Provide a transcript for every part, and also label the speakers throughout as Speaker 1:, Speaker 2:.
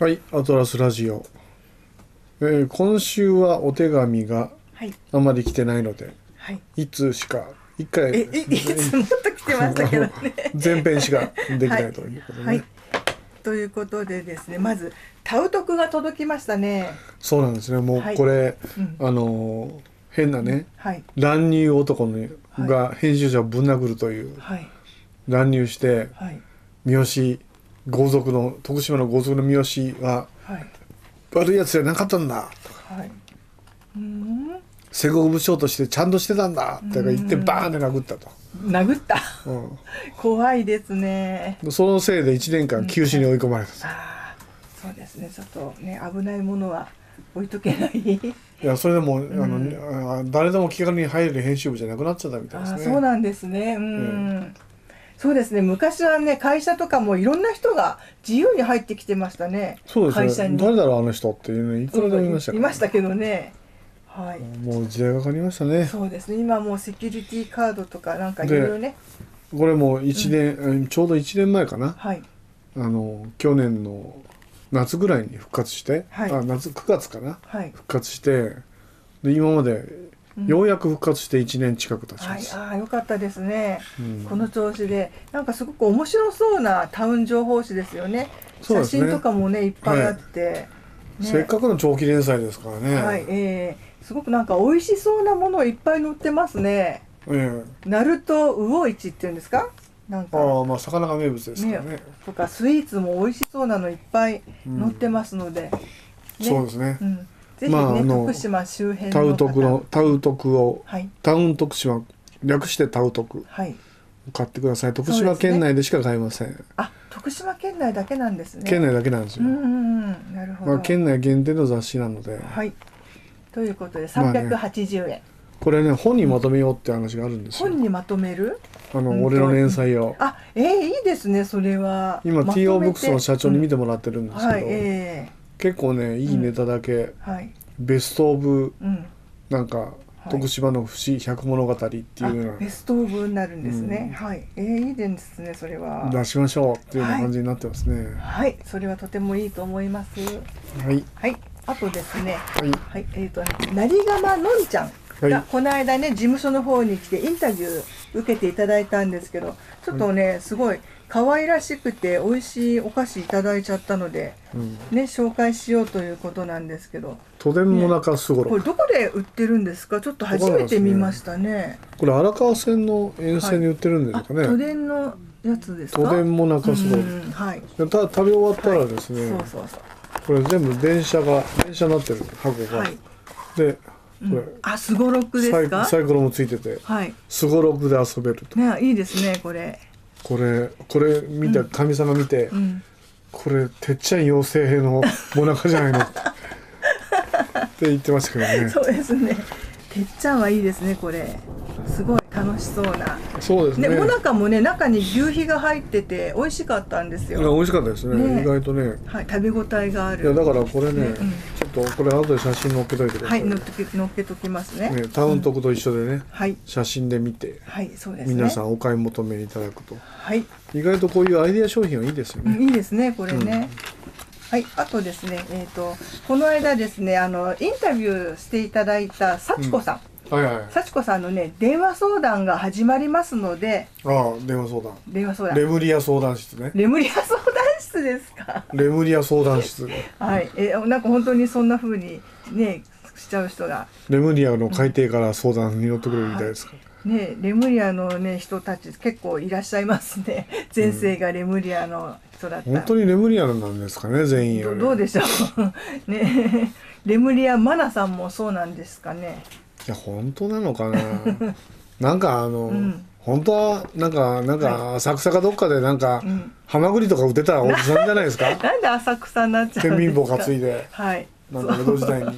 Speaker 1: はい、アトラスラジオ。えー今週はお手紙が
Speaker 2: はい。
Speaker 1: あまり来てないので、
Speaker 2: はい。
Speaker 1: 一通しか、一回、
Speaker 2: え、いいつもっと来てましたけどね。
Speaker 1: 前編しかできないということでね。
Speaker 2: はい。ということでですね、まずタウトクが届きましたね。
Speaker 1: そうなんですね。もう
Speaker 2: はい
Speaker 1: これ、
Speaker 2: うん
Speaker 1: あのー変なね、
Speaker 2: はい。
Speaker 1: 乱入男の
Speaker 2: はい
Speaker 1: が編集者をぶん殴るという、
Speaker 2: はい。
Speaker 1: 乱入して、
Speaker 2: はい。
Speaker 1: 三好、豪族の、徳島の豪族の三好は、
Speaker 2: はい。
Speaker 1: 悪いやつじゃなかったんだ。
Speaker 2: はい。うーん。
Speaker 1: 戦国武将としてちゃんとしてたんだ。って言ってバーンって殴ったと。
Speaker 2: 殴った？
Speaker 1: うん
Speaker 2: 怖いですね。
Speaker 1: そのせいで1年間休止に追い込まれた、
Speaker 2: ああ、そうですね。ちょっとね、危ないものは置いとけない。
Speaker 1: いやそれでも、あのあ誰でも気軽に入れる編集部じゃなくなっちゃったみたいですね
Speaker 2: そうなんですね。うん。そうですね。昔はね、会社とかもいろんな人が自由に入ってきてましたね。
Speaker 1: そうです
Speaker 2: 会社に。
Speaker 1: ね誰だろうあの人っていうのいくらでもいましたから
Speaker 2: いましたけどね。はい。
Speaker 1: もう時代がかかりましたね
Speaker 2: そうですね。今もうセキュリティカードとかなんかいろいろね。
Speaker 1: これも1年、うんちょうど1年前かな
Speaker 2: はい。
Speaker 1: あの去年の夏ぐらいに復活して、
Speaker 2: はい
Speaker 1: あ夏9月かな
Speaker 2: はい。
Speaker 1: 復活してで今まで
Speaker 2: うん
Speaker 1: ようやく復活して1年近く経ち
Speaker 2: はい。
Speaker 1: ます、
Speaker 2: ああ、よかったですね。
Speaker 1: うん。
Speaker 2: この調子で、なんかすごく面白そうなタウン情報誌ですよね。
Speaker 1: ね。
Speaker 2: 写真とかもね、いっぱいあって。ね。
Speaker 1: せっかくの長期連載ですからね、
Speaker 2: はい、えー、すごくなんか美味しそうなものいっぱい載ってますね。
Speaker 1: え
Speaker 2: ナルト魚市っていうんですか？なん
Speaker 1: え
Speaker 2: か。
Speaker 1: ああまあ魚が名物ですからね。
Speaker 2: とかスイーツも美味しそうなのいっぱい載ってますので、ね
Speaker 1: そうですね、
Speaker 2: うん、ぜひね、
Speaker 1: まああの
Speaker 2: 徳島周辺
Speaker 1: タウ
Speaker 2: の方
Speaker 1: 徳のタウ徳を
Speaker 2: はい。
Speaker 1: タウン徳島略してタウ徳
Speaker 2: はい。
Speaker 1: 買ってください。徳島県内でしか買えません、
Speaker 2: あ徳島県内だけなんですね。
Speaker 1: 県内だけなんですよ、
Speaker 2: うんうんうん。なるほど、
Speaker 1: まあ、県内限定の雑誌なので。
Speaker 2: はい。ということで
Speaker 1: まあね。
Speaker 2: 380円、
Speaker 1: これね本にまとめようって話があるんですよ。
Speaker 2: 本にまとめる？
Speaker 1: あの、
Speaker 2: うんと。
Speaker 1: 俺の連載を。
Speaker 2: あえー、いいですねそれは。
Speaker 1: 今
Speaker 2: ま
Speaker 1: TO ブックスの社長に見てもらってるんですけど、
Speaker 2: はいえ
Speaker 1: 結構ねいいネタだけ、
Speaker 2: ー、はい。
Speaker 1: ベスト・オブ
Speaker 2: うん。
Speaker 1: なんか、
Speaker 2: はい
Speaker 1: 徳島の不思議百物語っていうの
Speaker 2: あベストオブになるんですね、はい。えー、いいですねそれは。
Speaker 1: を出しましょうっていうような感じになってますね。
Speaker 2: はい。それはとてもいいと思います。
Speaker 1: はい。
Speaker 2: はい。あとですね。
Speaker 1: はい。
Speaker 2: はい。えっ、とね成釜のんちゃん
Speaker 1: はい。
Speaker 2: がこの間ね事務所の方に来てインタビュー受けていただいたんですけどちょっとね、すごい可愛らしくて美味しいお菓子いただいちゃったので
Speaker 1: うん。
Speaker 2: ね紹介しようということなんですけど。
Speaker 1: 都電もなかすごろ
Speaker 2: これどこで売ってるんですか？ちょっと初めて見ましたね。
Speaker 1: これ荒川線の沿線に売ってるんです
Speaker 2: あ
Speaker 1: かね、
Speaker 2: 都電のやつですか？
Speaker 1: 都電もなかすごろ
Speaker 2: うんはい。
Speaker 1: た食べ終わったらですね、
Speaker 2: そうそうそう。
Speaker 1: これ全部電車が電車になってる箱が、
Speaker 2: はい。
Speaker 1: でこれ、
Speaker 2: あすごろくですか？
Speaker 1: サイコロもついてて
Speaker 2: はい。
Speaker 1: すごろくで遊べると。
Speaker 2: ねいいですねこれ
Speaker 1: これこれ見たかみさんが見て、
Speaker 2: うん。
Speaker 1: これてっちゃん妖精の もなかじゃないの？って言ってましたけどね。
Speaker 2: そうですね。てっちゃんはいいですねこれ。すごい楽しそうな。
Speaker 1: そうですね。
Speaker 2: ねもなかもね中に牛皮が入ってて美味しかったんです
Speaker 1: いや
Speaker 2: よ
Speaker 1: 美味しかったですね。
Speaker 2: ね。
Speaker 1: 意外とね。
Speaker 2: はい食べ応えがある。
Speaker 1: いやだからこれね、
Speaker 2: ねうん
Speaker 1: とこれ後で写真載っけといてくださ、
Speaker 2: はいい乗っけ乗っけときますね。
Speaker 1: ね、タウン徳と一緒でね、
Speaker 2: はい。
Speaker 1: 写真で見て
Speaker 2: はいそうですね。
Speaker 1: 皆さんお買い求めいただくと。
Speaker 2: はい。
Speaker 1: 意外とこういうアイデア商品はいいですよね、
Speaker 2: うんいいですねこれね、はいあとですねえっ、とこの間ですねあのインタビューしていただいた幸子さん、
Speaker 1: はいはい。
Speaker 2: 幸子さんのね電話相談が始まりますので
Speaker 1: ああ電話相談。
Speaker 2: 電話相談。
Speaker 1: レムリア相談室ね。
Speaker 2: レムリア相談室ですか？
Speaker 1: レムリア相談室。
Speaker 2: はい。えなんか本当にそんな風にねしちゃう人が。
Speaker 1: レムリアの海底から相談に乗ってくれるみたいですか、
Speaker 2: ねレムリアのね人たち結構いらっしゃいますね。前世がレムリアの人だった、
Speaker 1: 本当にレムリアなんですかね全員
Speaker 2: どどうでしょう。ね。レムリアマナさんもそうなんですかね。
Speaker 1: いや本当なのかな。なんかあの、
Speaker 2: ん。
Speaker 1: 本当はなんかなんか浅草かどっかでなんか、
Speaker 2: ん。
Speaker 1: ハマグリとか売ってたおじさんじゃないですか？
Speaker 2: なんで浅草になっちゃ
Speaker 1: 天
Speaker 2: うんですか？
Speaker 1: 秤棒担いで。
Speaker 2: はい。
Speaker 1: なんか江戸時代に、
Speaker 2: わ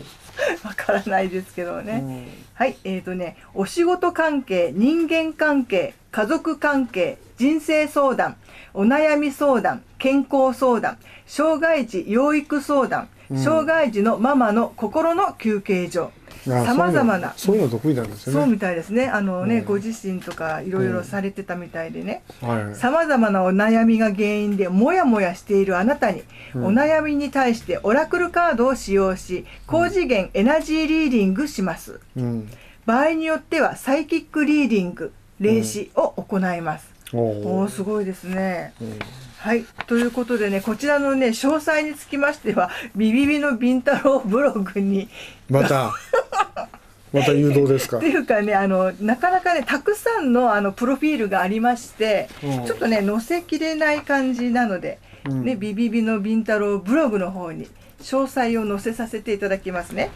Speaker 2: からないですけどね、
Speaker 1: うん。
Speaker 2: はい、えーとね、お仕事関係、人間関係、家族関係、人生相談、お悩み相談、健康相談、障害児養育相談、障害児のママの心の休憩所、
Speaker 1: あ
Speaker 2: さまざまな。
Speaker 1: そういうの得意なんですよね。
Speaker 2: そうみたいですね。あのね、
Speaker 1: うん。
Speaker 2: ご自身とかいろいろされてたみたいでね。
Speaker 1: はい。
Speaker 2: さまざまなお悩みが原因でモヤモヤしているあなたに、
Speaker 1: うん。
Speaker 2: お悩みに対してオラクルカードを使用し高次元エナジーリーディングします。
Speaker 1: うん。
Speaker 2: 場合によってはサイキックリーディング霊視を行います、
Speaker 1: お
Speaker 2: おすごいですね。
Speaker 1: うん。
Speaker 2: はい。ということでねこちらのね詳細につきましてはビビビのビンタロウブログに
Speaker 1: また また誘導ですか？
Speaker 2: っていうかねあのなかなかねたくさんのあのプロフィールがありまして、
Speaker 1: うん
Speaker 2: ちょっとね載せきれない感じなので、
Speaker 1: うん
Speaker 2: ねビビビのビンタロウブログの方に詳細を載せさせていただきますね。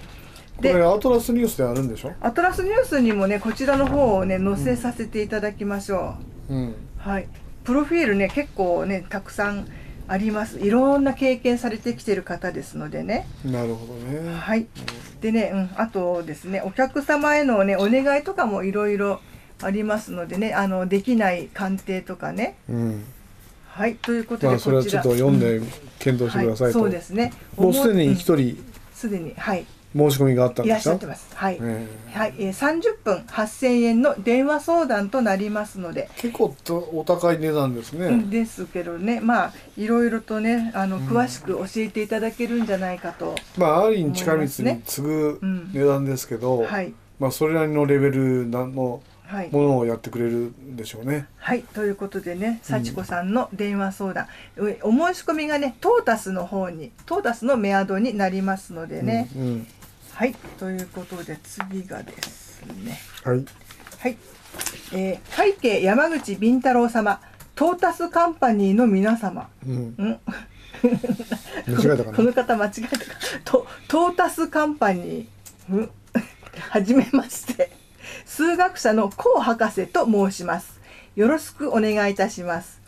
Speaker 1: これ
Speaker 2: で
Speaker 1: アトラスニュースであるんでしょ？
Speaker 2: アトラスニュースにもねこちらの方をね載せさせていただきましょ
Speaker 1: うん
Speaker 2: う。はい。プロフィールね結構ねたくさんあります。いろんな経験されてきてる方ですのでね。
Speaker 1: なるほどね
Speaker 2: はい。でね、うん、あとですね、お客様へのね、お願いとかもいろいろありますのでね、あの、できない鑑定とかね。
Speaker 1: うん。
Speaker 2: はい、ということで、
Speaker 1: まあそれはちょっと読んで検討してくださいと。
Speaker 2: はい、そうですね。
Speaker 1: もうすでに一
Speaker 2: うん。
Speaker 1: 人。
Speaker 2: すでに、はい、
Speaker 1: 申し込みがあったん
Speaker 2: いら
Speaker 1: でしょ？
Speaker 2: っしゃってます。はい。
Speaker 1: ええ
Speaker 2: はい、えー、30分8000円の電話相談となりますので、
Speaker 1: 結構とお高い値段ですね。
Speaker 2: ですけどね、まあ、いろいろとね、あの、
Speaker 1: うん。
Speaker 2: 詳しく教えていただけるんじゃないかと。
Speaker 1: まあある意味近道に次ぐ
Speaker 2: うん
Speaker 1: 値段ですけど
Speaker 2: はい。
Speaker 1: まあそれなりのレベルなの
Speaker 2: はい。
Speaker 1: ものをやってくれるんでしょうね。
Speaker 2: はい、ということでね、幸子さんの電話相談、えお申し込みがね、トータスの方に、トータスのメアドになりますのでね。
Speaker 1: うんうん
Speaker 2: はい、ということで次がですね、
Speaker 1: はい。
Speaker 2: はい、えー、背景山口敏太郎様、トータスカンパニーの皆様、
Speaker 1: うん。
Speaker 2: ん。
Speaker 1: 間違えたかな？
Speaker 2: この方間違えたか、トトータスカンパニー、ん。はじめまして、数学者のコウ博士と申します。よろしくお願いいたします。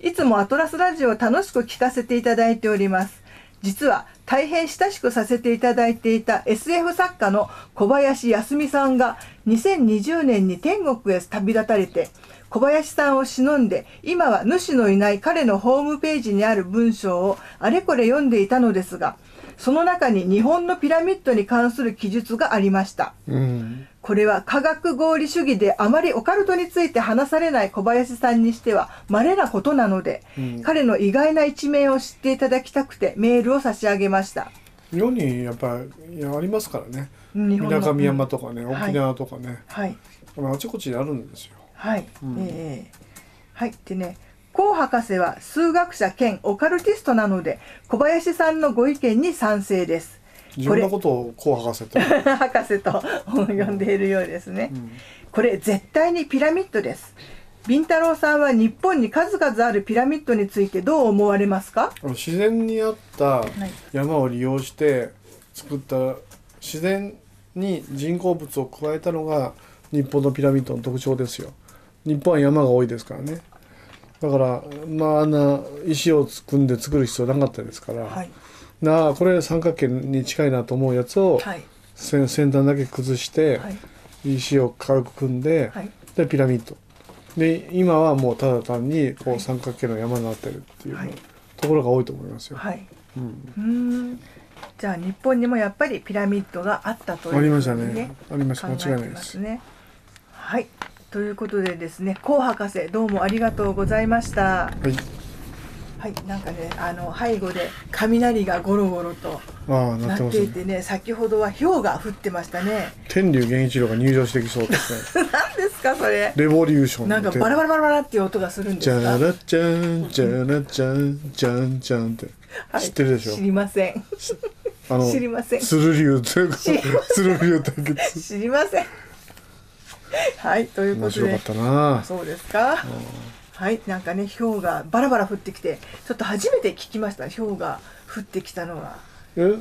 Speaker 2: いつもアトラスラジオを楽しく聞かせていただいております。実は大変親しくさせていただいていた SF 作家の小林康美さんが2020年に天国へ旅立たれて小林さんを忍んで今は主のいない彼のホームページにある文章をあれこれ読んでいたのですがその中に日本のピラミッドに関する記述がありました。
Speaker 1: うん
Speaker 2: これは科学合理主義であまりオカルトについて話されない小林さんにしては稀なことなので、
Speaker 1: うん。
Speaker 2: 彼の意外な一面を知っていただきたくてメールを差し上げました。
Speaker 1: 世にやっぱいやありますからね。
Speaker 2: 日本の。
Speaker 1: 水上山とかね
Speaker 2: うん。
Speaker 1: 沖縄とかね、
Speaker 2: はい。
Speaker 1: まああちこちにあるんですよ。
Speaker 2: はい、
Speaker 1: うん。
Speaker 2: ええはい。でねコウ博士は数学者兼オカルティストなので小林さんのご意見に賛成です。
Speaker 1: 自分のことをこう博士って、
Speaker 2: 博士と呼んでいるようですね。
Speaker 1: うん。
Speaker 2: これ絶対にピラミッドです。ビンタロウさんは日本に数々あるピラミッドについてどう思われますか？
Speaker 1: 自然にあった
Speaker 2: い。
Speaker 1: 山を利用して作った自然に人工物を加えたのが日本のピラミッドの特徴ですよ。日本は山が多いですからね。だからまああんな石を組んで作る必要なかったですから、
Speaker 2: はい。
Speaker 1: なあこれ三角形に近いなと思うやつを
Speaker 2: はい。
Speaker 1: 先先端だけ崩して
Speaker 2: はい。
Speaker 1: 石を軽く組んで、
Speaker 2: はい。
Speaker 1: でピラミッドで今はもうただ単にこう三角形の山になってるっていう
Speaker 2: はい
Speaker 1: ところが多いと思いますよ。
Speaker 2: はい。
Speaker 1: うん
Speaker 2: うーん。じゃあ日本にもやっぱりピラミッドがあったという
Speaker 1: ありましたね。ありました。
Speaker 2: 考
Speaker 1: 間違いないです
Speaker 2: ね。はい。ということでですね、コウ博士どうもありがとうございました。
Speaker 1: はい。
Speaker 2: はい、なんかね、あの背後で雷がゴロゴロと
Speaker 1: ああ、な
Speaker 2: なっ
Speaker 1: って
Speaker 2: いてね、先ほどは氷が降ってましたね。
Speaker 1: 天竜源一郎が入場してきそうですね。
Speaker 2: 何ですかそれ。
Speaker 1: レボリューション
Speaker 2: なんかバラバラバラバラっていう音がするんですか？
Speaker 1: じゃらじゃん、じゃらじゃん、じゃんじゃんって。
Speaker 2: はい
Speaker 1: 知ってるでしょ？
Speaker 2: 知りません。
Speaker 1: あの、
Speaker 2: 知りません
Speaker 1: スルリュウと
Speaker 2: 知りま
Speaker 1: スルリュウ対決。
Speaker 2: 知りません。はい、ということで
Speaker 1: 面白かっ。たな。
Speaker 2: そうですか。はい、なんかね、氷がバラバラ降ってきて、ちょっと初めて聞きました。氷が降ってきたのは。
Speaker 1: え、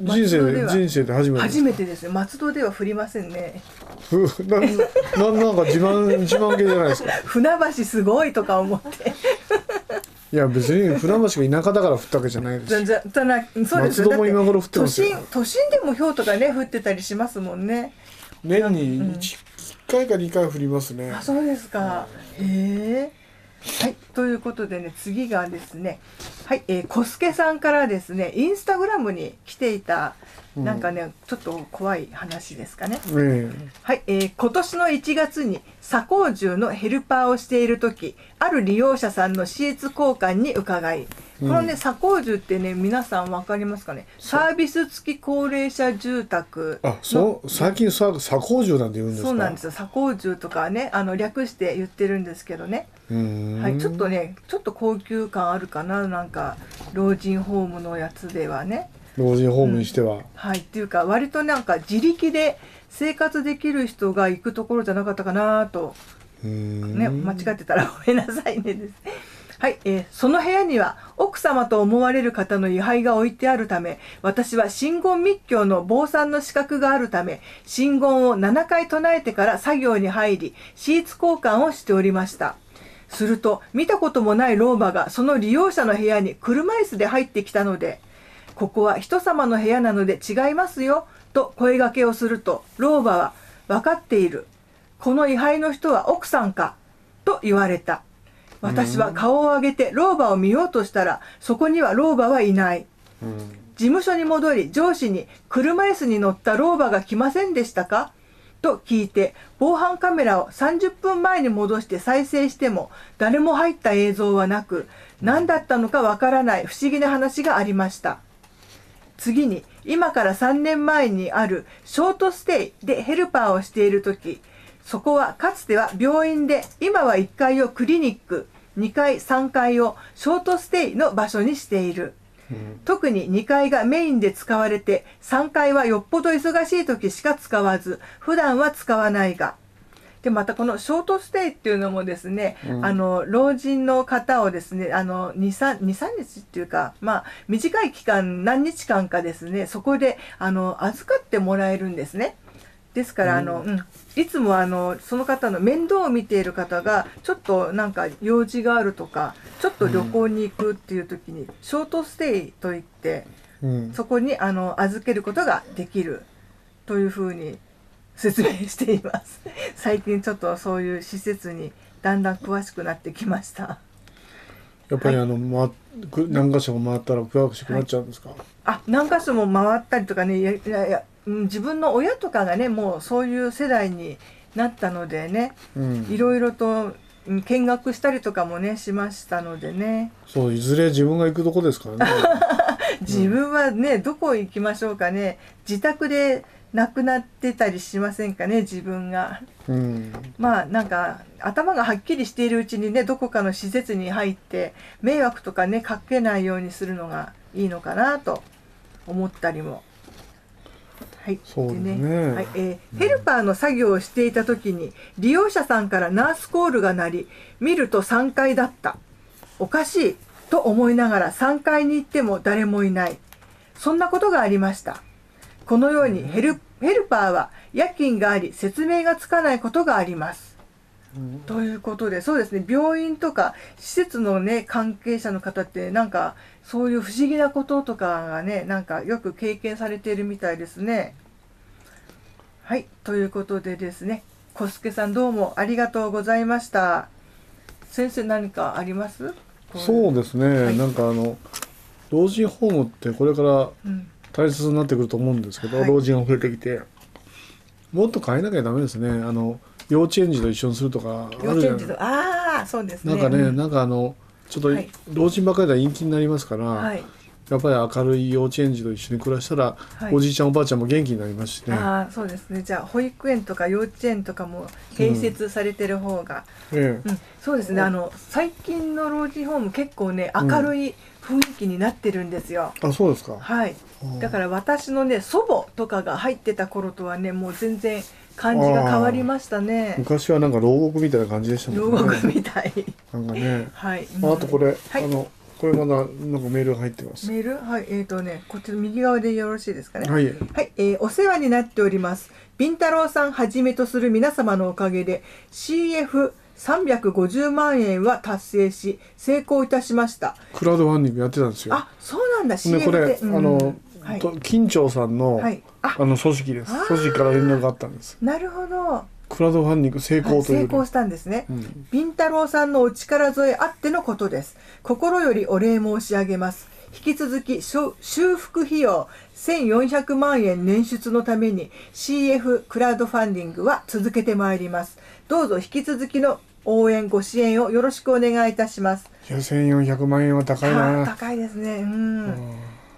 Speaker 1: 人生で、人生で初めて。
Speaker 2: 初めてですよ。松戸では降りませんね。
Speaker 1: ふな、な、なんか自慢、自慢系じゃないですか。
Speaker 2: 船橋すごいとか思って。
Speaker 1: いや、別に船橋が田舎だから降ったわけじゃないですよ
Speaker 2: 全。然、ただ、そうですよ。
Speaker 1: 松戸も今頃降って
Speaker 2: 都
Speaker 1: ますよ
Speaker 2: 心、都心でも氷とかね、降ってたりしますもんね。
Speaker 1: 年に
Speaker 2: うん
Speaker 1: 1回か2回降りますね。
Speaker 2: あ、そうですか。へえ。はい、ということでね次がですねはい、えー、小助さんからですねインスタグラムに来ていたなんかね、ちょっと怖い話ですかね。
Speaker 1: え
Speaker 2: はい、えー今年の1月に左高住のヘルパーをしている時ある利用者さんの私立交換に伺い、このね左高住ってね皆さん分かりますかね？サービス付き高齢者住宅
Speaker 1: あそう？最近さ左高住なんて言うんですか？
Speaker 2: そうなんですよ。左高住とかねあの略して言ってるんですけどね、はい、ちょっとねちょっと高級感あるかな？なんか老人ホームのやつではね。
Speaker 1: 老人ホームにしては、
Speaker 2: はいっていうか割となんか自力で生活できる人が行くところじゃなかったかなと。ね間違ってたらごめんなさいねです。はい、えーその部屋には奥様と思われる方の位牌が置いてあるため私は真言密教の坊さんの資格があるため真言を7回唱えてから作業に入りシーツ交換をしておりました。すると見たこともない老婆がその利用者の部屋に車椅子で入ってきたのでここは人様の部屋なので違いますよと声掛けをすると老婆は分かっている。この位牌の人は奥さんかと言われた。私は顔を上げて老婆を見ようとしたらそこには老婆はいない。
Speaker 1: うん
Speaker 2: 事務所に戻り上司に車椅子に乗った老婆が来ませんでしたか？と聞いて防犯カメラを30分前に戻して再生しても誰も入った映像はなく何だったのかわからない不思議な話がありました。次に今から3年前にあるショートステイでヘルパーをしている時そこはかつては病院で今は1階をクリニック2階3階をショートステイの場所にしている。特に2階がメインで使われて3階はよっぽど忙しい時しか使わず普段は使わないが。でまたこのショートステイっていうのもですね、
Speaker 1: うん。
Speaker 2: あの老人の方をですねあの23日っていうかまあ短い期間何日間かですねそこであの預かってもらえるんですね。ですから、あの、うん、いつもあのその方の面倒を見ている方がちょっとなんか用事があるとかちょっと旅行に行くっていう時に、ショートステイといって
Speaker 1: うん。
Speaker 2: そこにあの預けることができるというふうに説明しています。最近ちょっとそういう施設にだんだん詳しくなってきました。
Speaker 1: やっぱりあの、まく何箇所も回ったら詳しくなっちゃうんですか、
Speaker 2: あ何箇所も回ったりとかねいやいやいやうん自分の親とかがねもうそういう世代になったのでね
Speaker 1: うん
Speaker 2: いろいろとうん見学したりとかもねしましたのでね
Speaker 1: そういずれ自分が行くとこですからね
Speaker 2: 自分はねどこ行きましょうかね自宅で亡くなってたりしませんかね自分が。
Speaker 1: うん
Speaker 2: まあなんか頭がはっきりしているうちにねどこかの施設に入って迷惑とかねかけないようにするのがいいのかなと思ったりも。はい、
Speaker 1: そうですね。
Speaker 2: はい。えーヘルパーの作業をしていた時に利用者さんからナースコールが鳴り見ると3階だった。おかしいと思いながら3階に行っても誰もいない。そんなことがありました。このようにヘルヘルパーは夜勤があり説明がつかないことがあります。ということでそうですね。病院とか施設のね関係者の方ってなんかそういう不思議なこととかがねなんかよく経験されているみたいですね。はいということでですね小助さんどうもありがとうございました。先生何かあります？
Speaker 1: そうですね、
Speaker 2: はい。
Speaker 1: なんかあの老人ホームってこれから
Speaker 2: うん、
Speaker 1: 大切になってくると思うんですけど、
Speaker 2: はい。
Speaker 1: 老人が増えてきてもっと変えなきゃダメですね。あの幼稚園児と一緒にするとかあるじゃない
Speaker 2: とああそうですね。
Speaker 1: なんかね、
Speaker 2: うん
Speaker 1: なんかあのちょっと
Speaker 2: はい
Speaker 1: 老人ばっかりでは陰気になりますから、
Speaker 2: はい
Speaker 1: やっぱり明るい幼稚園児と一緒に暮らしたら、
Speaker 2: はい
Speaker 1: おじいちゃんおばあちゃんも元気になりますしね。
Speaker 2: ああそうですねじゃあ保育園とか幼稚園とかも併設されてる方が、
Speaker 1: ええ
Speaker 2: うん、そうですね。あの最近の老人ホーム結構ね明るい雰囲気になってるんですよ。
Speaker 1: あそうですか。
Speaker 2: はい。
Speaker 1: うん
Speaker 2: だから私のね祖母とかが入ってた頃とはねもう全然感じが変わりましたね。
Speaker 1: 昔はなんか牢獄みたいな感じでした
Speaker 2: 牢
Speaker 1: もんね。
Speaker 2: 獄みたい。
Speaker 1: なんかね。
Speaker 2: はい。
Speaker 1: ああとこれ、
Speaker 2: はい
Speaker 1: あのこれまだなんかメールが入ってます。
Speaker 2: メール？はいえっ、とねこっちの右側でよろしいですかね。
Speaker 1: はい。
Speaker 2: はい、えーお世話になっております。ビン太郎さんはじめとする皆様のおかげで CF350 万円は達成し成功いたしました。
Speaker 1: クラウドファンディングやってたんですよ。
Speaker 2: あ、そうなんだ。
Speaker 1: で
Speaker 2: CF
Speaker 1: これ、
Speaker 2: で、うん
Speaker 1: あの、
Speaker 2: はい
Speaker 1: と金長さんの、
Speaker 2: はい。あ
Speaker 1: あ、の組織です。組織から連絡があったんです。
Speaker 2: なるほど。
Speaker 1: ククラウドファンディング成
Speaker 2: はい
Speaker 1: 功という、
Speaker 2: 成功したんですね。
Speaker 1: うん
Speaker 2: ビンタロウさんのお力添えあってのことです。心よりお礼申し上げます。引き続き修復費用1400万円捻出のために CF クラウドファンディングは続けてまいります。どうぞ引き続きの応援ご支援をよろしくお願いいたします。
Speaker 1: いや1400万円は高い
Speaker 2: はあ
Speaker 1: な、
Speaker 2: 高いですね。うん。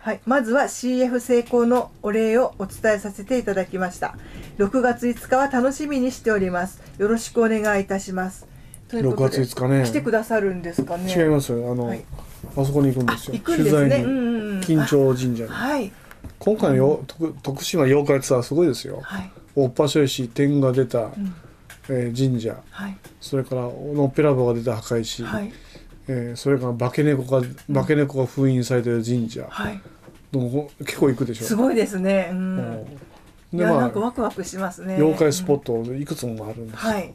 Speaker 1: うん
Speaker 2: はい、まずは CF 成功のお礼をお伝えさせていただきました。6月5日は楽しみにしております。よろしくお願いいたします。ということで
Speaker 1: 6月5日ね。
Speaker 2: 来てくださるんですかね？
Speaker 1: 違いますよ。あの、
Speaker 2: はい。
Speaker 1: あそこに行くんですよ。
Speaker 2: あ行くんですね。
Speaker 1: 取材に、
Speaker 2: うんうんうん。
Speaker 1: 金町神社に。
Speaker 2: はい。
Speaker 1: 今回のよ徳徳島妖怪ツアーすごいですよ。
Speaker 2: はい。
Speaker 1: おっぱしょいし天が出た、
Speaker 2: うん。
Speaker 1: えー神社。
Speaker 2: はい。
Speaker 1: それからのっぺらぼうが出た墓石、
Speaker 2: はい。
Speaker 1: えーそれから化け猫が化け猫が封印されてる神社、
Speaker 2: はい。
Speaker 1: 結構行くでしょ
Speaker 2: すごいですね。うん。
Speaker 1: うん
Speaker 2: いやなん
Speaker 1: でまあ
Speaker 2: かワクワクしますね。
Speaker 1: 妖怪スポッ
Speaker 2: ト。
Speaker 1: トいくつもあるんですよ、
Speaker 2: はい。へ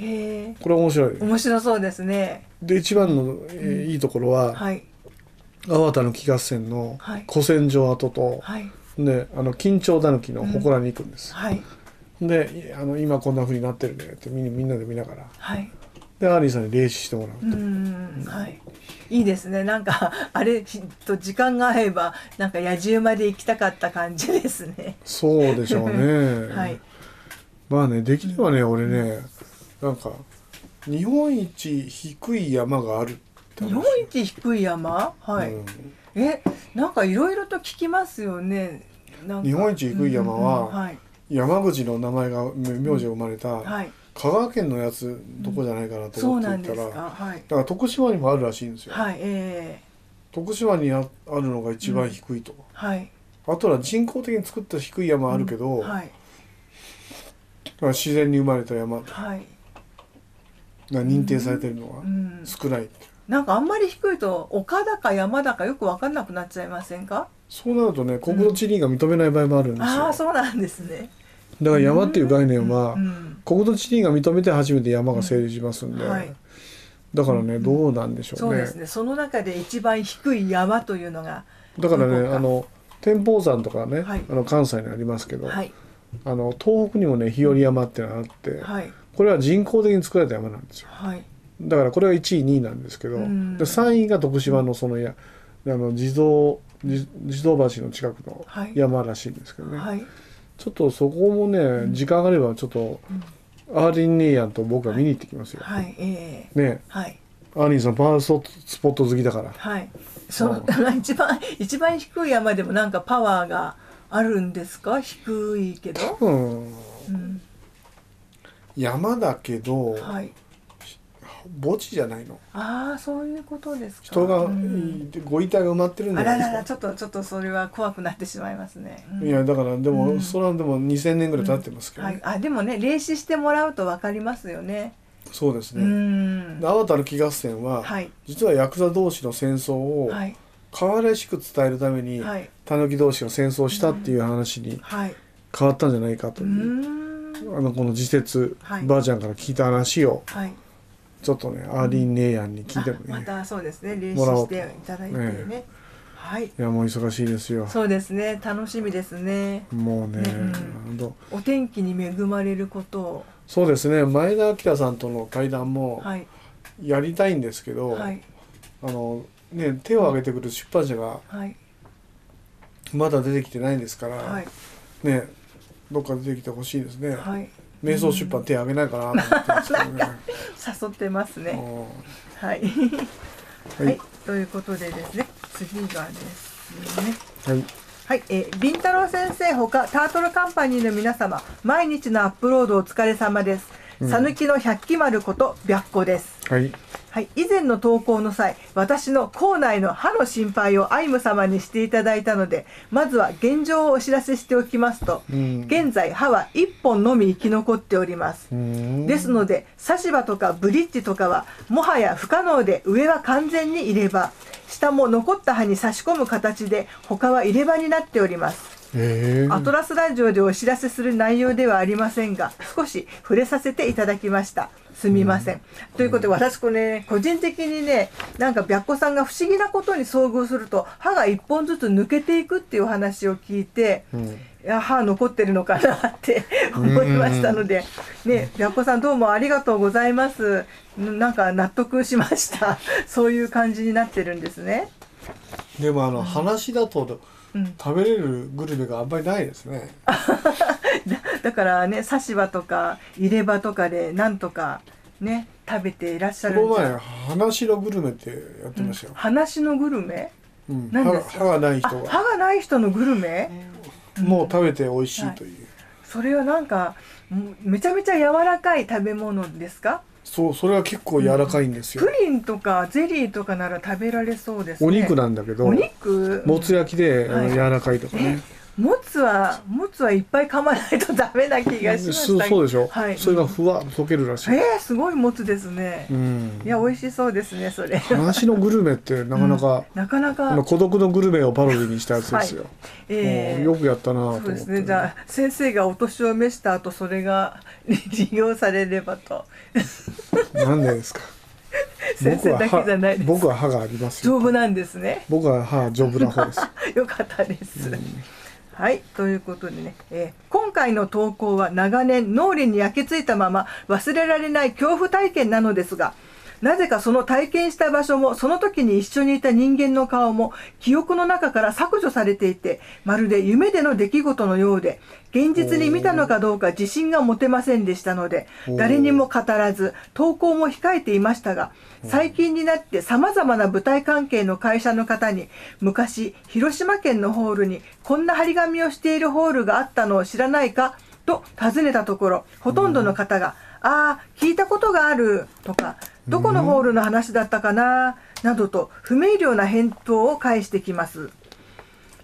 Speaker 2: え。
Speaker 1: これ面白い
Speaker 2: 面白そうですね。
Speaker 1: で一番の、えーいいところは、
Speaker 2: はい
Speaker 1: 阿波狸合戦の
Speaker 2: はい
Speaker 1: 古戦場跡と、
Speaker 2: はい
Speaker 1: であの金長たぬきの祠に行くんです、
Speaker 2: はい
Speaker 1: でいあの今こんな風になってるねってみんみんなで見ながら
Speaker 2: はい。
Speaker 1: でアーリーさんに霊視してもらう
Speaker 2: う
Speaker 1: と、
Speaker 2: んはい。いいですね。なんかあれと時間が合えばなんか野獣まで行きたかった感じですね。
Speaker 1: そうでしょうね、
Speaker 2: はい。
Speaker 1: まあねできればね俺ねなんか日本一低い山がある
Speaker 2: 日本一低い山？はい。
Speaker 1: うん
Speaker 2: えなんかいろいろと聞きますよね。
Speaker 1: 日本一低い山は
Speaker 2: うんうんはい
Speaker 1: 山口の名前が名名字が生まれた
Speaker 2: はい。
Speaker 1: 香川県のやつどこじゃないかなと思って言ったら、
Speaker 2: か？はい。
Speaker 1: だから徳島にもあるらしいんですよ、
Speaker 2: はい。え
Speaker 1: 徳島にああるのが一番低いと、
Speaker 2: ー、はい。
Speaker 1: あとは人工的に作った低い山あるけど、
Speaker 2: はい。
Speaker 1: だから自然に生まれた山
Speaker 2: はい。
Speaker 1: が認定されてるのが
Speaker 2: うん。
Speaker 1: 少ない、
Speaker 2: なんかあんまり低いと丘だか山だかよく分かんなくなっちゃいませんか？
Speaker 1: そうなるとね国土地理院が認めない場合もあるんですよ、
Speaker 2: ああそうなんですね。
Speaker 1: だから山っていう概念は、
Speaker 2: うん。
Speaker 1: 国土地理院が認めて初めて山が成立しますんで、
Speaker 2: うんはい。
Speaker 1: だからねどうなんでしょね。
Speaker 2: そううですね。その中で一番低い山というのが。
Speaker 1: だからねあの天保山とかね、
Speaker 2: はい。
Speaker 1: あの関西にありますけど、
Speaker 2: はい。
Speaker 1: あの東北にもね日和山っていうのがあって、
Speaker 2: はい。
Speaker 1: これは人工的に作られた山なんですよ。
Speaker 2: はい。
Speaker 1: だからこれは1位2位なんですけど、
Speaker 2: うん。
Speaker 1: で3位が徳島のそのやあの地蔵地地蔵橋の近くの
Speaker 2: はい。
Speaker 1: 山らしいんですけどね、
Speaker 2: はい。
Speaker 1: ちょっとそこもね時間があればちょっと、アーリン・ネイヤンと僕は見に行ってきますよ、
Speaker 2: はいええ
Speaker 1: ね。
Speaker 2: はい。
Speaker 1: アーリンさんパワーススポット好きだから。
Speaker 2: はい。その一番一番低い山でもなんかパワーがあるんですか？低いけど。
Speaker 1: 多分
Speaker 2: うん。
Speaker 1: 山だけど、
Speaker 2: はい。
Speaker 1: 墓地じゃないの
Speaker 2: ああそういうことですか。
Speaker 1: 人が、
Speaker 2: うん
Speaker 1: ご遺体が埋まってるんじゃないですから
Speaker 2: らちょっとちょっとそれは怖くなってしまいますね。うん
Speaker 1: いやだからでも、
Speaker 2: うん
Speaker 1: それはでも2000年ぐらい経ってますけど、ね
Speaker 2: はい。あでもね霊視してもらうとわかりますよね。う
Speaker 1: そうですね、
Speaker 2: ん。
Speaker 1: で阿波狸合戦は、
Speaker 2: はい
Speaker 1: 実はヤクザ同士の戦争を
Speaker 2: はい
Speaker 1: 可愛らしく伝えるために、
Speaker 2: はい
Speaker 1: タヌキ同士が戦争をしたっていう話に
Speaker 2: はい。
Speaker 1: 変わったんじゃないかと
Speaker 2: う
Speaker 1: いう、
Speaker 2: ん。
Speaker 1: あのこの自説、
Speaker 2: はい
Speaker 1: ばあちゃんから聞いた話を
Speaker 2: はい。
Speaker 1: ちょっとねアーリー姉やんに聞いてもね、
Speaker 2: あまたそうですね。霊視
Speaker 1: もらおう
Speaker 2: していただいてね。
Speaker 1: え
Speaker 2: はい。
Speaker 1: いやもう忙しいですよ。
Speaker 2: そうですね。楽しみですね。
Speaker 1: もうね、
Speaker 2: ね
Speaker 1: ほん。と
Speaker 2: お天気に恵まれることを。
Speaker 1: そうですね。前田明さんとの対談も
Speaker 2: はい。
Speaker 1: やりたいんですけど、
Speaker 2: はい。
Speaker 1: あのね手を挙げてくる出版社が
Speaker 2: はい。
Speaker 1: まだ出てきてないんですから、
Speaker 2: はい。
Speaker 1: ねどっか出てきてほしいですね、
Speaker 2: はい
Speaker 1: 瞑想出版手挙げないかなと思ってますけどね。
Speaker 2: 誘ってますねはい。
Speaker 1: うん
Speaker 2: は
Speaker 1: はい。い、
Speaker 2: ということでですね次がですね。
Speaker 1: はい。
Speaker 2: はい、えー、ビンタロウ先生ほかタートルカンパニーの皆様毎日のアップロードお疲れ様です。
Speaker 1: うん。
Speaker 2: さぬきの百鬼丸こと白子です。
Speaker 1: はい
Speaker 2: はい、以前の投稿の際私の口内の歯の心配をアイム様にしていただいたのでまずは現状をお知らせしておきますと、
Speaker 1: うん。
Speaker 2: 現在歯は1本のみ生き残っております、
Speaker 1: うん。
Speaker 2: ですので差し歯とかブリッジとかはもはや不可能で上は完全に入れ歯。下も残った歯に差し込む形で他は入れ歯になっております。
Speaker 1: えー、
Speaker 2: アトラスラジオでお知らせする内容ではありませんが少し触れさせていただきましたすみません。ということで私これ、ね、個人的にねなんか白子さんが不思議なことに遭遇すると歯が一本ずつ抜けていくっていう話を聞いて、
Speaker 1: うん
Speaker 2: いや歯残ってるのかなって 思いましたので、ね、白子さんどうもありがとうございます。んなんか納得しました。そういう感じになってるんですね。
Speaker 1: でもあの話だと
Speaker 2: うん、
Speaker 1: 食べれるグルメがあんまりないですね。
Speaker 2: だだからね刺し歯とか入れ歯とかでなんとかね食べていらっしゃ
Speaker 1: この
Speaker 2: るんじゃ。
Speaker 1: 前話のグルメってやってましたよ。
Speaker 2: 話のグルメ？
Speaker 1: うん。
Speaker 2: 何ですか？
Speaker 1: 歯歯がない
Speaker 2: あ
Speaker 1: 人が
Speaker 2: 歯がない人のグルメ？
Speaker 1: もう食べて美味しいという。
Speaker 2: それはなんかめちゃめちゃ柔らかい食べ物ですか？
Speaker 1: そうそれは結構柔らかいんですよ
Speaker 2: プ。リンとかゼリーとかなら食べられそうですね
Speaker 1: お肉なんだけど
Speaker 2: お肉？
Speaker 1: もつ焼きで
Speaker 2: はい
Speaker 1: 柔らかいとかね。
Speaker 2: もつはもつはいっぱい噛まないとダメな気がしま
Speaker 1: そう
Speaker 2: した
Speaker 1: そうでしょ、
Speaker 2: はい
Speaker 1: それがふわっと溶けるらしい。
Speaker 2: えー、すごいもつですね、
Speaker 1: うん
Speaker 2: いや美味しそうですねそれ
Speaker 1: 話のグルメってなかなか、
Speaker 2: なかなか
Speaker 1: あの孤独のグルメをパロディにしたやつですよ。
Speaker 2: えー
Speaker 1: もうよくやったなと思って。
Speaker 2: そうですね。じゃあ先生がお年を召した後それが 利用されればと。
Speaker 1: なんでですか？
Speaker 2: 先生だけじゃないです。
Speaker 1: 僕は歯がありますよ。
Speaker 2: 丈夫なんですね。
Speaker 1: 僕は歯丈夫な方です。
Speaker 2: よかったです。はいということでね、えー今回の投稿は長年脳裏に焼き付いたまま忘れられない恐怖体験なのですがなぜかその体験した場所もその時に一緒にいた人間の顔も記憶の中から削除されていてまるで夢での出来事のようで現実に見たのかどうか自信が持てませんでしたので誰にも語らず投稿も控えていましたが最近になってさまざまな舞台関係の会社の方に昔広島県のホールにこんな張り紙をしているホールがあったのを知らないかと尋ねたところほとんどの方が「ああ聞いたことがある」とか「どこのホールの話だったかな」などと不明瞭な返答を返してきます。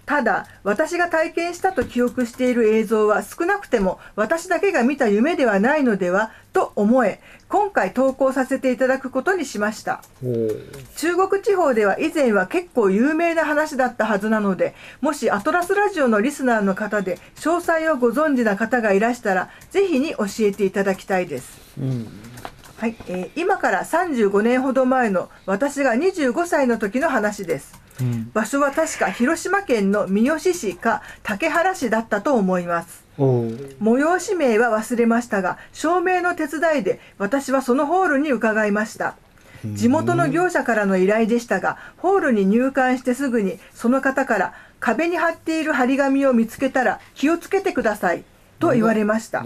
Speaker 2: ただ私が体験したと記憶している映像は少なくても私だけが見た夢ではないのではと思え今回投稿させていただくことにしました。中国地方では以前は結構有名な話だったはずなのでもしアトラスラジオのリスナーの方で詳細をご存知な方がいらしたらぜひに教えていただきたいです。
Speaker 1: うん。
Speaker 2: はい、えー今から35年ほど前の私が25歳の時の話です
Speaker 1: うん。
Speaker 2: 場所は確か広島県の三次市か竹原市だったと思います。催し名は忘れましたが照明の手伝いで私はそのホールに伺いました。地元の業者からの依頼でしたがホールに入館してすぐにその方から壁に貼っている張り紙を見つけたら気をつけてくださいと言われました。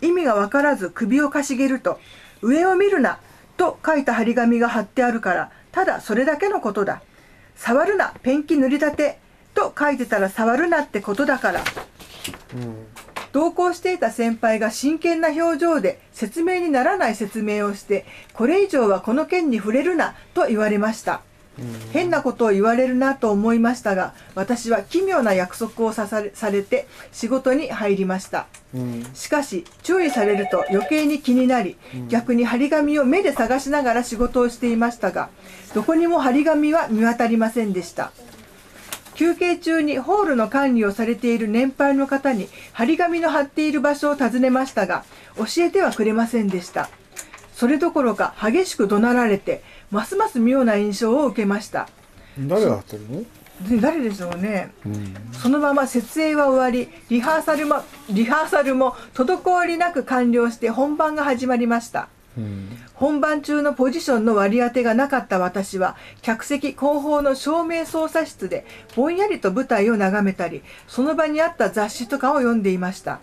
Speaker 2: 意味が分からず首をかしげると「上を見るな」と書いた張り紙が貼ってあるからただそれだけのことだ「触るなペンキ塗りたて」と書いてたら触るなってことだから
Speaker 1: うん。
Speaker 2: 同行していた先輩が真剣な表情で説明にならない説明をしてこれ以上はこの件に触れるなと言われました変なことを言われるなと思いましたが私は奇妙な約束をさされされて仕事に入りました。
Speaker 1: うん。
Speaker 2: しかし注意されると余計に気になり逆に張り紙を目で探しながら仕事をしていましたがどこにも張り紙は見当たりませんでした。休憩中にホールの管理をされている年配の方に張り紙の貼っている場所を尋ねましたが教えてはくれませんでした。それどころか激しく怒鳴られてますます妙な印象を受けました
Speaker 1: 誰がやってるの？
Speaker 2: で誰でしょうね
Speaker 1: うん。
Speaker 2: そのまま設営は終わりリハーサルもリハーサルも滞りなく完了して本番が始まりました
Speaker 1: うん。
Speaker 2: 本番中のポジションの割り当てがなかった私は客席後方の照明操作室でぼんやりと舞台を眺めたりその場にあった雑誌とかを読んでいました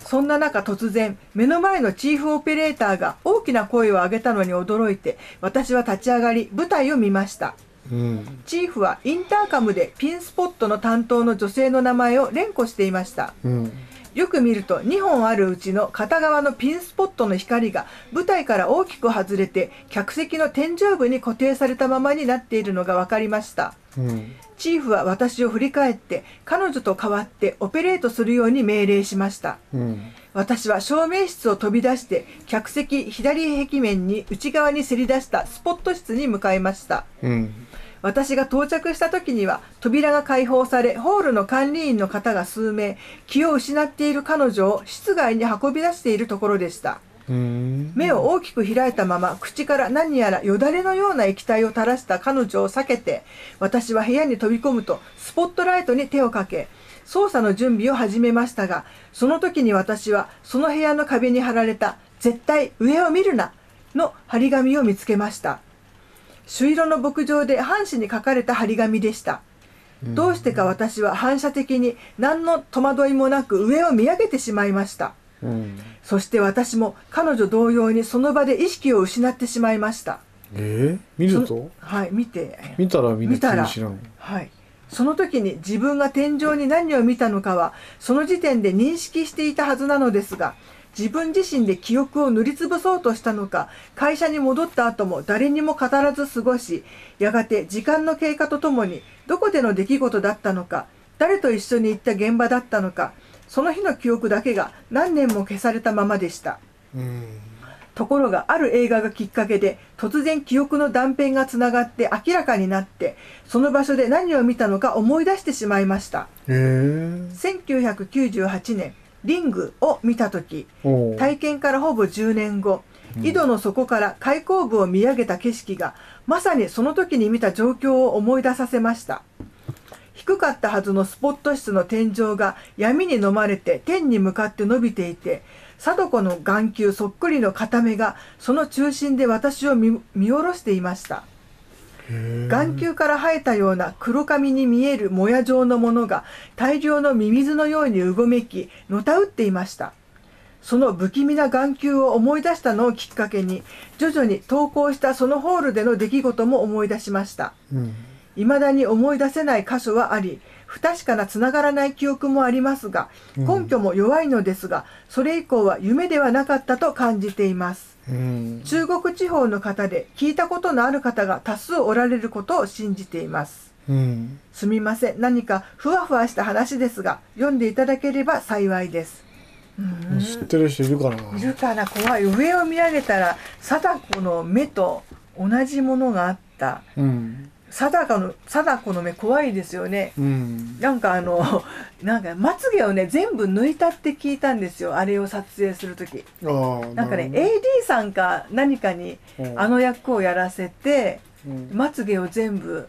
Speaker 2: そんな中突然目の前のチーフオペレーターが大きな声を上げたのに驚いて私は立ち上がり舞台を見ました
Speaker 1: うん。
Speaker 2: チーフはインターカムでピンスポットの担当の女性の名前を連呼していました
Speaker 1: うん。
Speaker 2: よく見ると2本あるうちの片側のピンスポットの光が舞台から大きく外れて客席の天井部に固定されたままになっているのが分かりました
Speaker 1: うん。
Speaker 2: チーフは私を振り返って彼女と代わってオペレートするように命令しました
Speaker 1: うん。
Speaker 2: 私は照明室を飛び出して客席左壁面に内側にせり出したスポット室に向かいました
Speaker 1: うん。
Speaker 2: 私が到着した時には扉が開放されホールの管理員の方が数名気を失っている彼女を室外に運び出しているところでした。
Speaker 1: うん。
Speaker 2: 目を大きく開いたまま口から何やらよだれのような液体を垂らした彼女を避けて私は部屋に飛び込むとスポットライトに手をかけ捜査の準備を始めましたがその時に私はその部屋の壁に貼られた「絶対上を見るな」の張り紙を見つけました朱色の牧場で半紙に書かれた張り紙でした。どうしてか私は反射的に何の戸惑いもなく上を見上げてしまいました。
Speaker 1: うん。
Speaker 2: そして私も彼女同様にその場で意識を失ってしまいました。
Speaker 1: えー、見ると？
Speaker 2: そはい、見て。
Speaker 1: 見たら
Speaker 2: 見たら。はい。その時に自分が天井に何を見たのかは、その時点で認識していたはずなのですが、自分自身で記憶を塗りつぶそうとしたのか、会社に戻った後も誰にも語らず過ごし、やがて時間の経過とともに、どこでの出来事だったのか、誰と一緒に行った現場だったのか、その日の記憶だけが何年も消されたままでした。
Speaker 1: うん。
Speaker 2: ところがある映画がきっかけで突然記憶の断片がつながって明らかになってその場所で何を見たのか思い出してしまいました。
Speaker 1: えー、
Speaker 2: 1998年「リング」を見た時体験からほぼ10年後井戸の底から開口部を見上げた景色がまさにその時に見た状況を思い出させました。低かったはずのスポット室の天井が闇に飲まれて天に向かって伸びていて貞子の眼球そっくりの片目がその中心で私を見見下ろしていました眼球から生えたような黒髪に見えるもや状のものが大量のミミズのようにうごめきのたうっていました。その不気味な眼球を思い出したのをきっかけに徐々に投稿したそのホールでの出来事も思い出しました。
Speaker 1: うん。
Speaker 2: 未だに思い出せない箇所はあり不確かなつながらない記憶もありますが
Speaker 1: うん。
Speaker 2: 根拠も弱いのですがそれ以降は夢ではなかったと感じています。
Speaker 1: うん
Speaker 2: 中国地方の方で聞いたことのある方が多数おられることを信じています。
Speaker 1: うん。
Speaker 2: すみません。何かふわふわした話ですが読んでいただければ幸いです。
Speaker 1: 知ってる人いるかな？い
Speaker 2: るかな？怖い。上を見上げたら貞子の目と同じものがあった。
Speaker 1: うん
Speaker 2: 貞子の貞子の目怖いですよね。
Speaker 1: うん。
Speaker 2: なんかあの なんかまつげをね全部抜いたって聞いたんですよ。あれを撮影する時。なんかね
Speaker 1: る
Speaker 2: AD さんか何かにあの役をやらせて
Speaker 1: うん。
Speaker 2: まつげを全部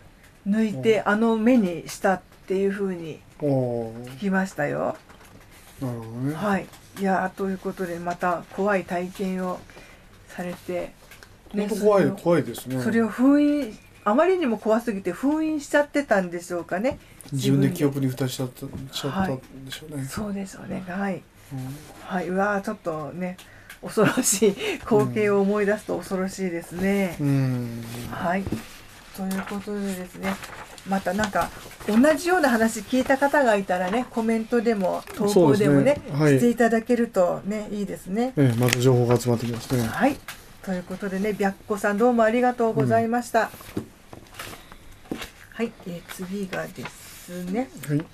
Speaker 2: 抜いてあの目にしたっていう風に
Speaker 1: おー。
Speaker 2: 聞きましたよ。
Speaker 1: なるほどね。
Speaker 2: はい。いやーということでまた怖い体験をされて、
Speaker 1: 本当怖い怖いですね。
Speaker 2: それを封印あまりにも怖すぎて封印しちゃってたんでしょうかね。
Speaker 1: 自分で記憶に蓋しちゃったしちゃった
Speaker 2: はい
Speaker 1: んでしょうね、
Speaker 2: そうでしょうね。はい。
Speaker 1: うん。
Speaker 2: はい。うわーちょっとね恐ろしい光景を思い出すと恐ろしいですね、
Speaker 1: うん。
Speaker 2: はい。ということでですねまたなんか同じような話聞いた方がいたらねコメントでも投稿でもね
Speaker 1: ね。はい。
Speaker 2: していただけるとねいいですね。
Speaker 1: ええまた情報が集まってきますね。
Speaker 2: はい。ということでね白子さんどうもありがとうございました。はい、えー次がですね。
Speaker 1: はい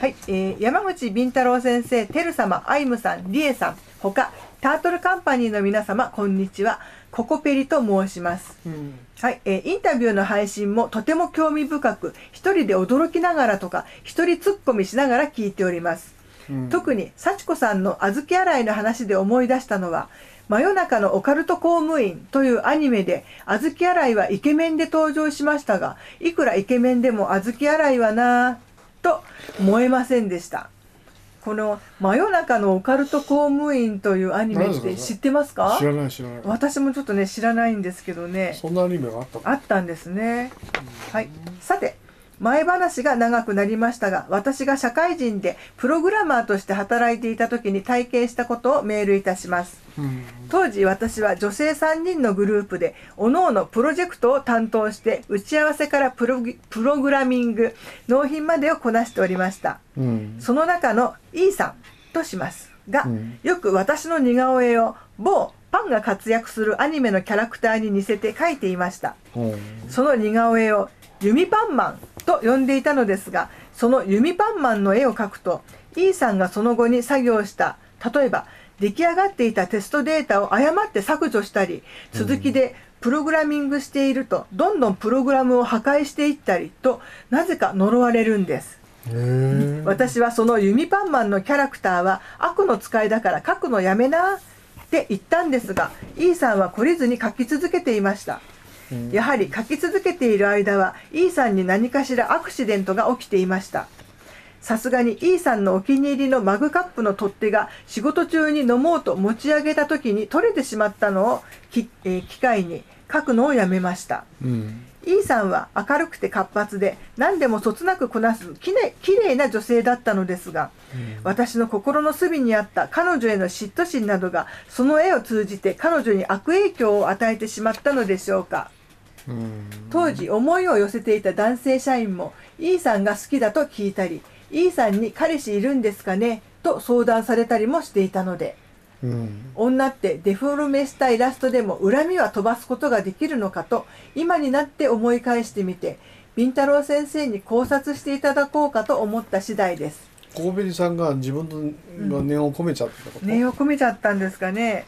Speaker 2: はい、えー山口敏太郎先生、てる様、アイムさん、りえさん、ほか、タートルカンパニーの皆様、こんにちは。ココペリと申します。
Speaker 1: うん
Speaker 2: はい、えーインタビューの配信もとても興味深く、一人で驚きながらとか、一人突っ込みしながら聞いております。
Speaker 1: うん
Speaker 2: 特に幸子さんの小豆洗いの話で思い出したのは「真夜中のオカルト公務員」というアニメで小豆洗いはイケメンで登場しましたがいくらイケメンでも小豆洗いはなぁと思えませんでした。この「真夜中のオカルト公務員」というアニメって知ってますか？
Speaker 1: 知らない知らない。
Speaker 2: 私もちょっとね知らないんですけどね。
Speaker 1: そんなアニメがあったの？
Speaker 2: あったんですね。はい。さて、前話が長くなりましたが、私が社会人でプログラマーとして働いていた時に体験したことをメールいたします。
Speaker 1: うん
Speaker 2: 当時私は女性3人のグループで、各々プロジェクトを担当して、打ち合わせからプログプログラミング、納品までをこなしておりました。
Speaker 1: うん
Speaker 2: その中の E さんとしますが、
Speaker 1: うん
Speaker 2: よく私の似顔絵を某パンが活躍するアニメのキャラクターに似せて描いていました。その似顔絵を弓パンマンと呼んでいたのですが、その弓パンマンの絵を描くと、E さんがその後に作業した、例えば出来上がっていたテストデータを誤って削除したり、続きでプログラミングしていると、どんどんプログラムを破壊していったりと、なぜか呪われるんです。私はその弓パンマンのキャラクターは悪の使いだから描くのやめなって言ったんですが E さんは懲りずに書き続けていました
Speaker 1: うん
Speaker 2: やはり書き続けている間は E さんに何かしらアクシデントが起きていましたさすがに E さんのお気に入りのマグカップの取っ手が仕事中に飲もうと持ち上げた時に取れてしまったのをき、えー機会に書くのをやめました
Speaker 1: うん。
Speaker 2: E さんは明るくて活発で何でもそつなくこなすきれきれいな女性だったのですが私の心の隅にあった彼女への嫉妬心などがその絵を通じて彼女に悪影響を与えてしまったのでしょうか
Speaker 1: うん。
Speaker 2: 当時思いを寄せていた男性社員も E さんが好きだと聞いたり E さんに彼氏いるんですかねと相談されたりもしていたので
Speaker 1: うん。
Speaker 2: 女ってデフォルメしたイラストでも恨みは飛ばすことができるのかと今になって思い返してみてビンタロウ先生に考察していただこうかと思った次第です
Speaker 1: コーさんが自分の念を込めちゃったってこと。
Speaker 2: 念を込めちゃったんですかね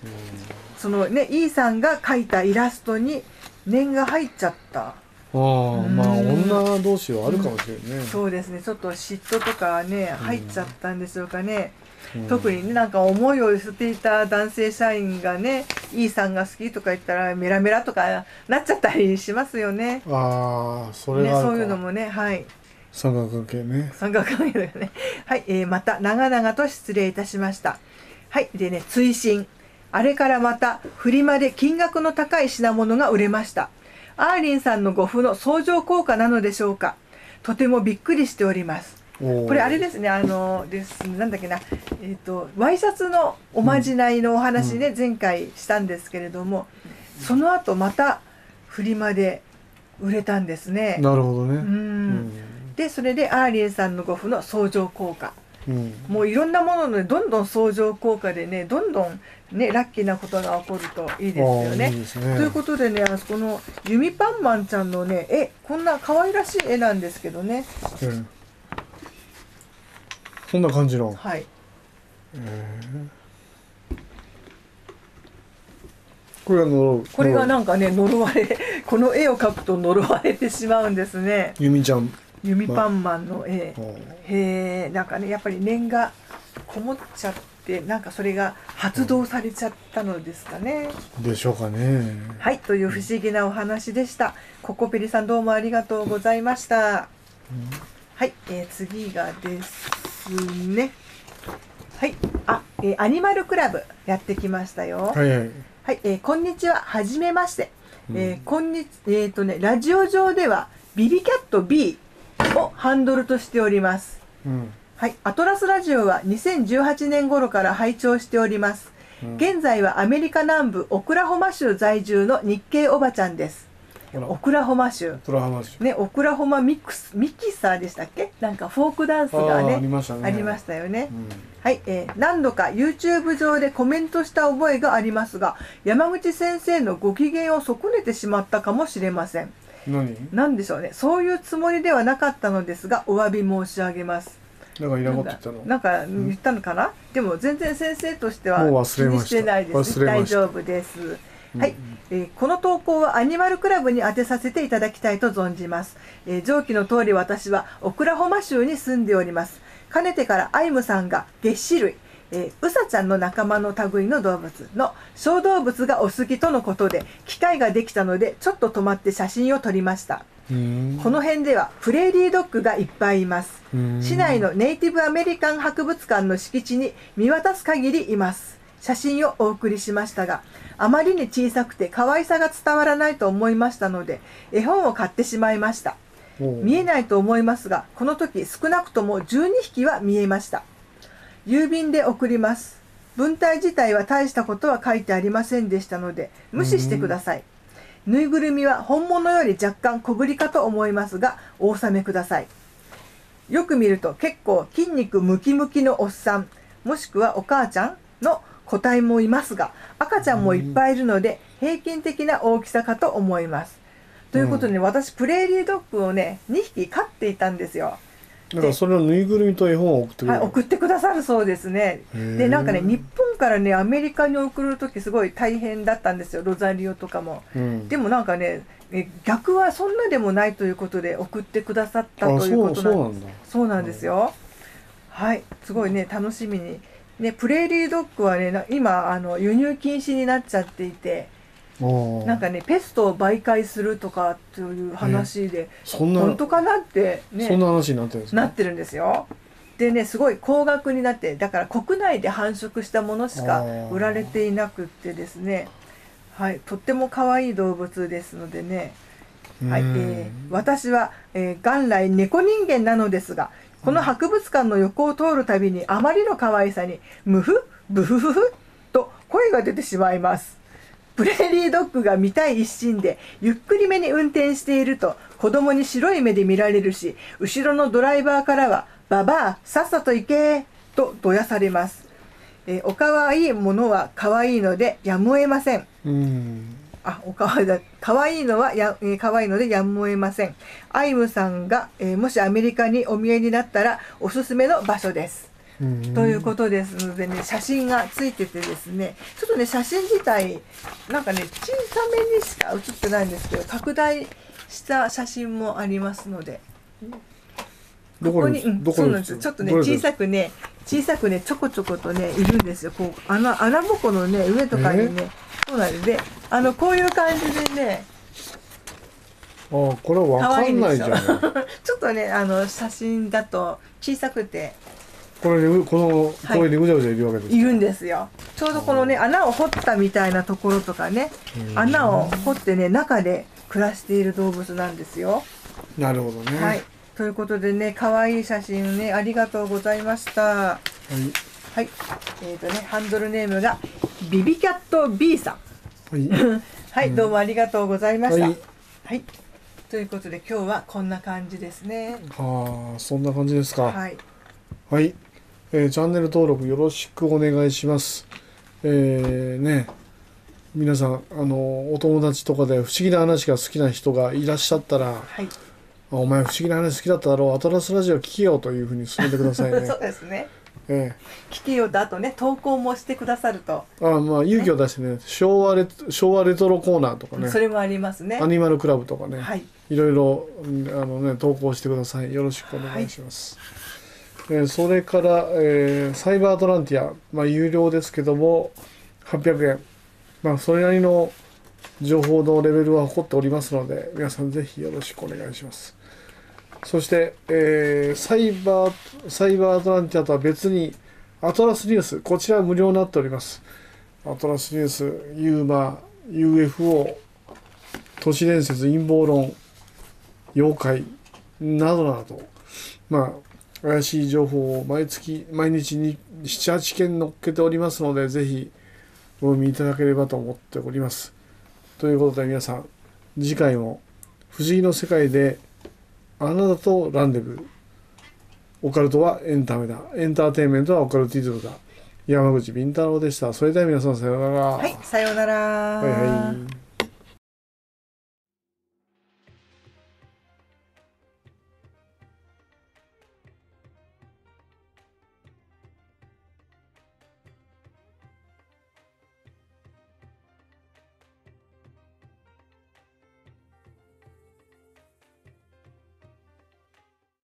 Speaker 2: そのね E さんが描いたイラストに念が入っちゃった。
Speaker 1: ああ、まあ
Speaker 2: うん
Speaker 1: 女同士はあるかもしれんね。
Speaker 2: そうですね。ちょっと嫉妬とかね入っちゃったんでしょうかね、
Speaker 1: うん。
Speaker 2: 特にねなんか思いを寄せていた男性社員がね E さんが好きとか言ったらメラメラとかなっちゃったりしますよね。
Speaker 1: ああ、それ
Speaker 2: ね。そういうのもねはい。
Speaker 1: 三角関係ね。
Speaker 2: 三角関係だよね。はい、えーまた長々と失礼いたしました。はいでね追伸あれからまたフリマで金額の高い品物が売れました。アーリンさんのご付の相乗効果なのでしょうか。とてもびっくりしております。
Speaker 1: こ
Speaker 2: これあれですね。あのですなんだっけな。えっ、とワイシャツのおまじないのお話ね、前回したんですけれどもその後またフリマで売れたんですね。
Speaker 1: なるほどね。
Speaker 2: う
Speaker 1: うん。ん。
Speaker 2: でそれでアーリンさんのご付の相乗効果。
Speaker 1: うん。
Speaker 2: もういろんなものでどんどん相乗効果でねどんどんねラッキーなことが起こるといいですよね
Speaker 1: いですね。
Speaker 2: ということでねあそこのユミパンマンちゃんのね絵こんな可愛らしい絵なんですけどね
Speaker 1: うんそんな感じの。
Speaker 2: はい
Speaker 1: これが呪う。
Speaker 2: これが
Speaker 1: な。
Speaker 2: なんかね呪われこの絵を描くと呪われてしまうんですね
Speaker 1: ユミちゃん。
Speaker 2: ユミパンマンの絵
Speaker 1: うん
Speaker 2: へえなんかねやっぱり念がこもっちゃってなんかそれが発動されちゃったのですかね、
Speaker 1: でしょうかね。
Speaker 2: はいという不思議なお話でしたココペリさんどうもありがとうございました、はい、えー次がですねはいあ、えーアニマルクラブやってきましたよ
Speaker 1: はいはい。
Speaker 2: はい、えーこんにちは。はじめまして。えーこんにち、えっ、とね、ラジオ上では、ビビキャット B をハンドルとしております。
Speaker 1: うん。
Speaker 2: はい、アトラスラジオは2018年頃から拝聴しております。
Speaker 1: うん
Speaker 2: 現在はアメリカ南部オクラホマ州在住の日系おばちゃんです。オ、クラホマ州。
Speaker 1: トラハマシ。
Speaker 2: ね、オクラホマミックス、ミキサーでしたっけ？なんかフォークダンスがね、
Speaker 1: ありましたね
Speaker 2: ありましたよね。
Speaker 1: うん。
Speaker 2: はい、えー何度か YouTube 上でコメントした覚えがありますが山口先生のご機嫌を損ねてしまったかもしれません
Speaker 1: 何？
Speaker 2: 何でしょうねそういうつもりではなかったのですがお詫び申し上げます
Speaker 1: なんか言ったの。
Speaker 2: なんか言ったのかな、でも全然先生としては気に
Speaker 1: 忘れまし
Speaker 2: てないです。大丈夫です。はい、えーこの投稿はアニマルクラブに当てさせていただきたいと存じます、えー上記の通り私はオクラホマ州に住んでおります。かねてからアイムさんが月歯類。えーウサちゃんの仲間の類の動物の小動物がお好きとのことで機会ができたのでちょっと止まって写真を撮りました。
Speaker 1: うん
Speaker 2: この辺ではプレーリードッグがいっぱいいます。
Speaker 1: うん。
Speaker 2: 市内のネイティブアメリカン博物館の敷地に見渡す限りいます。写真をお送りしましたがあまりに小さくて可愛さが伝わらないと思いましたので絵本を買ってしまいました。見えないと思いますがこの時少なくとも12匹は見えました。郵便で送ります。文体自体は大したことは書いてありませんでしたので無視してくださいぬいぐるみは本物より若干小ぶりかと思いますがお納めください。よく見ると結構筋肉ムキムキのおっさんもしくはお母ちゃんの個体もいますが赤ちゃんもいっぱいいるので平均的な大きさかと思います。ということで、私プレーリードッグをね2匹飼っていたんですよ
Speaker 1: だからそれをぬいぐるみと絵本を送ってくれ
Speaker 2: はい、
Speaker 1: る
Speaker 2: 送ってくださるそうですね。で、なんかね、日本からね、アメリカに送る時すごい大変だったんですよ、ロザリオとかも。
Speaker 1: うん。
Speaker 2: でもなんかね、え逆はそんなでもないということで送ってくださった
Speaker 1: あ
Speaker 2: ということなんです。
Speaker 1: そうそうなんだ。
Speaker 2: そうなんですよ。はい、すごいね、楽しみに。ね、プレーリードッグはねな今あの輸入禁止になっちゃっていてなんかねペストを媒介するとかという話で、
Speaker 1: そんな
Speaker 2: 本当かなってね。
Speaker 1: そんな話になってるんですか
Speaker 2: なってるんですよ。でねすごい高額になってだから国内で繁殖したものしか売られていなくってですね。はいとっても可愛い動物ですのでね。はい、
Speaker 1: うん。
Speaker 2: えー私は、えー元来猫人間なのですがこの博物館の横を通るたびにあまりの可愛さにムフブフフフと声が出てしまいますプレーリードッグが見たい一心でゆっくりめに運転していると子供に白い目で見られるし後ろのドライバーからは「ババアさっさと行け!」とどやされます、えーおかわいいものは可愛いのでやむを得ません
Speaker 1: うん
Speaker 2: あ、おかわいだ。可愛いのはや、えー可愛いのでやむを得ません。アイムさんが、えーもしアメリカにお見えになったらおすすめの場所です。
Speaker 1: うん
Speaker 2: ということですのでね、写真がついててですね、ちょっとね、写真自体、なんかね、小さめにしか写ってないんですけど、拡大した写真もありますので、
Speaker 1: どこに
Speaker 2: ここに、そうなんですよ。ちょっとね、小さくね、小さくね、ちょこちょことね、いるんですよ。こう、穴、穴ぼこのね、上とかにね、そうなんです。で、あの、こういう感じでね、
Speaker 1: あこれはわかんないじゃん
Speaker 2: ちょっとねあの写真だと小さくて
Speaker 1: これねこの
Speaker 2: はい。
Speaker 1: 公園にぐちゃぐちゃいるわけですか。
Speaker 2: いるんですよ。ちょうどこのね穴を掘ったみたいなところとかね
Speaker 1: うん。
Speaker 2: 穴を掘ってね中で暮らしている動物なんですよ。
Speaker 1: なるほどね。
Speaker 2: はい。ということでね可愛い写真ねありがとうございました。
Speaker 1: はい。
Speaker 2: はい。えーとねハンドルネームがビビキャット B さん。
Speaker 1: はい。
Speaker 2: はい、どうもありがとうございました。
Speaker 1: は
Speaker 2: はいい、ということで今日はこんな感じですね。
Speaker 1: はあそんな感じですか。
Speaker 2: はい。
Speaker 1: はい、えーチャンネル登録よろしくお願いします。えーね、皆さん、あの、お友達とかで不思議な話が好きな人がいらっしゃったら、
Speaker 2: はい。
Speaker 1: あお前不思議な話好きだっただろう、アトラスラジオ聞けよというふうに勧めてくださいね
Speaker 2: そ。うですね。
Speaker 1: え
Speaker 2: 聞きようとね投稿もしてくださると、
Speaker 1: えあまあ、勇気を出してね、昭和レト昭和レトロコーナーとかね
Speaker 2: そ、れもありますね
Speaker 1: ア。ニマルクラブとかね、
Speaker 2: はい。
Speaker 1: いろいろうんあの、ね、投稿してください。よろしくお願いします。えそれから、えーサイバーアトランティア、まあ、有料ですけども800円、まあ、それなりの情報のレベルは誇っておりますので皆さんぜひよろしくお願いします。そして、えーサイバーサイバーアトランティアとは別にアトラスニュースこちらは無料になっております。アトラスニュース、ユーマ、UFO、都市伝説、陰謀論、妖怪などなどまあ怪しい情報を毎月毎日に78件載っけておりますのでぜひお読みいただければと思っております。ということで皆さん次回も不思議の世界であなたとランデブー。オカルトはエンタメだ。エンターテインメントはオカルティズムだ。山口敏太郎でした。それでは皆さんさようなら。
Speaker 2: はい、さようなら。
Speaker 1: はいはい